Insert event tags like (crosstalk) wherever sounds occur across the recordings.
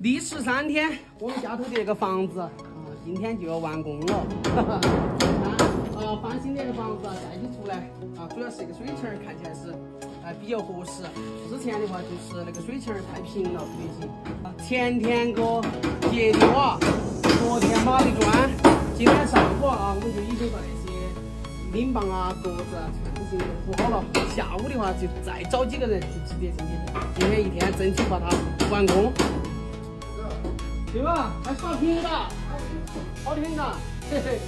历时三天，我们家头的那个房子啊，今天就要完工了。哈看，啊，翻新的那个房子啊，盖起出来啊，主要是那个水情儿看起来是啊比较合适。之前的话就是那个水情儿太平了，不得行。啊，前天个接的瓦，昨天码的砖，今天上午啊，我们就已经把那些领棒啊、格子啊全部进行铺好了。下午的话就再找几个人就直接进去。今天一天争取把它完工。对吧？还刷屏的，好听的，嘿嘿。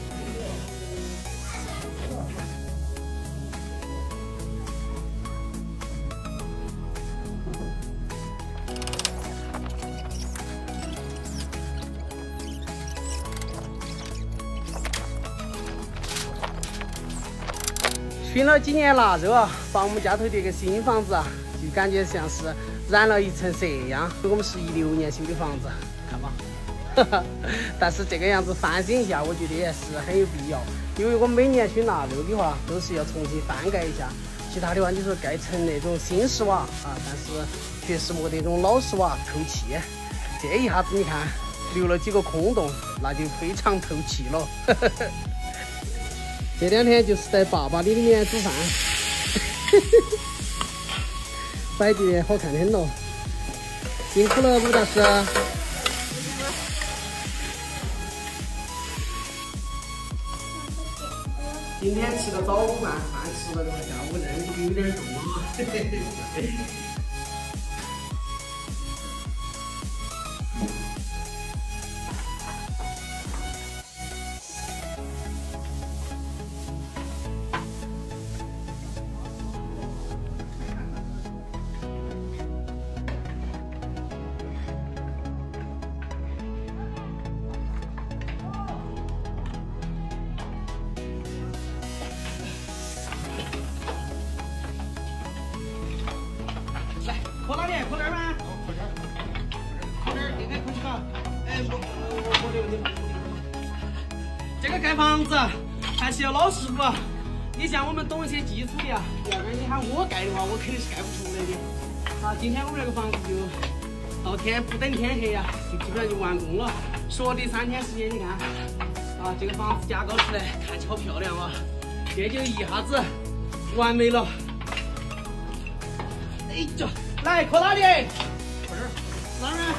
熏了几年腊肉啊，把我们家头这个新房子啊，就感觉像是染了一层色一样。我们是一六年修的房子。看吧 (laughs) 但是这个样子翻新一下，我觉得也是很有必要。因为我每年熏腊肉的话，都是要重新翻盖一下。其他的话，你说盖成那种新式瓦啊，但是确实没得那种老式瓦透气。这一下子你看留了几个空洞，那就非常透气了。(laughs) 这两天就是在爸爸里面煮饭，(laughs) 摆的好看的很了。辛苦了，鲁大师。今天吃个早午饭，饭吃了之后，下午人就有点重 (laughs) 这个盖房子还是要老师傅。你像我们懂一些基础的呀，要不然你喊我盖的话，我肯定是盖不出来的。啊，今天我们这个房子就到天不等天黑呀，就基本上就完工了。说的三天时间，你看，啊，这个房子加高出来，看起好漂亮啊！这就一下子完美了。哎呀！来，搁哪里？搁这儿。哪儿呢？